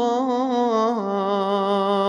الله.